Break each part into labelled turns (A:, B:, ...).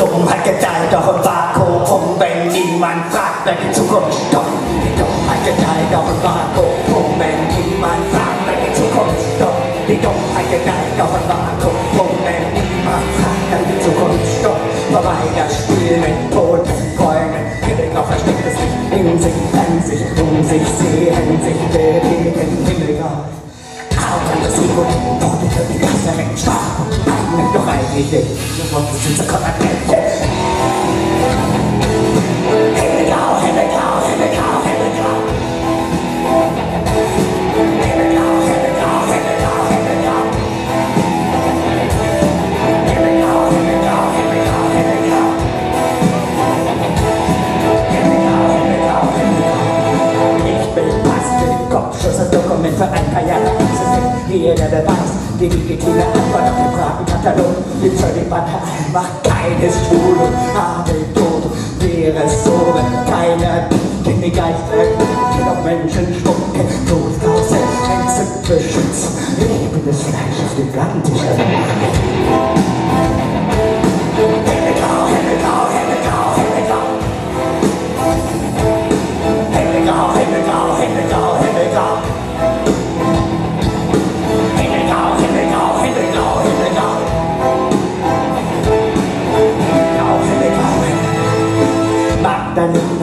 A: จงหัดกระจายดอกฟ้าโคคงเป็นดินมันฟากแต่ทุกคนดอกนี้จงพัดกระจายดอกฟ้าโคคงเป็นดินมันฟากแต่ทุกคนดอกนี้จงพัดกระจายดอกฟ้าโคคงเป็นดินมันฟากแต่ทุกคนดอกมาไปดัชพีในโพดคอยเงินเกิดกับแฟชั่นสิ่งสิ่งแห่งสิ่งงสิ่งสิ่งแห่งสิ่ง nicht, auf. Himmel auf, Himmel auf, Himmel auf. Ich bin fast für den Kopfschuss, das Dokument für ein paar Jahre existiert. Jeder, der weiß, die legitime Antwort auf den Fragenkatalog. Die Zölibat macht keine Schulung, Abitur wäre so, wenn keiner den die Geister auf Menschen schlucken. Todkause, entzückt beschützt. Das Fleisch auf dem Gartentisch.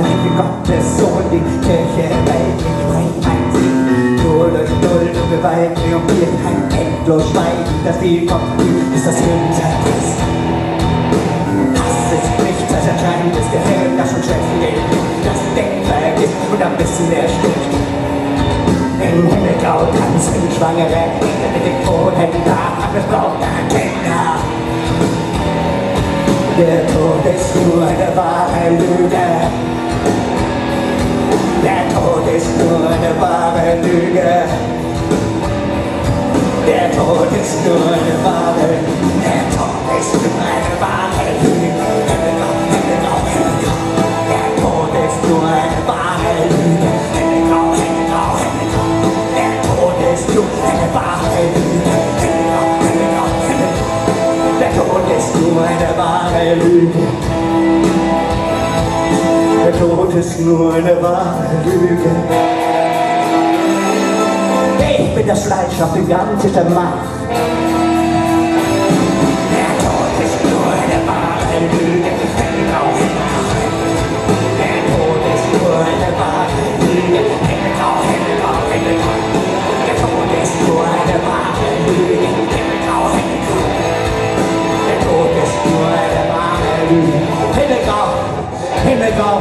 A: Wie Gottes Sohn, die Kirche weltlich bringt ein Sieg. Nur durch Duld und Gewalt triumphiert ein endlos Schweigen. Das Ziel vom Krieg ist das Hinterlist. Hass ist nicht das entscheidende Gehirn, das schon schwächen geht. Das Denken vergisst und am Wissen erstickt. Im Himmelgrau tanzen Schwangere, mit den Toten da, missbrauchte Kinder. Der Tod ist nur eine wahre Lüge. Der Tod ist nur eine wahre Lüge. Der Tod ist nur eine wahre Lüge. Himmelgrau, Himmelgrau, Himmelgrau. Der Tod ist nur eine wahre Lüge. Himmelgrau, Himmelgrau, Himmelgrau. Der Tod ist nur eine wahre Lüge. Himmelgrau, Himmelgrau, Himmelgrau. Der Tod ist nur eine wahre Lüge. Der Tod ist nur eine wahre Lüge. Ich bin das Fleisch auf der Macht. Der Tod ist nur eine wahre Lüge. Himmelgrau, Der Tod ist nur eine wahre Lüge. Himmelgrau, Himmelgrau, Himmelgrau. Der Tod ist nur eine wahre Lüge. Der Tod nur eine wahre Lüge. Himmelgrau, Himmelgrau,